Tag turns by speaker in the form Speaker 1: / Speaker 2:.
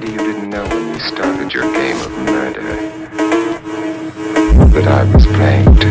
Speaker 1: pity you didn't know when you started your game of murder that I was playing too.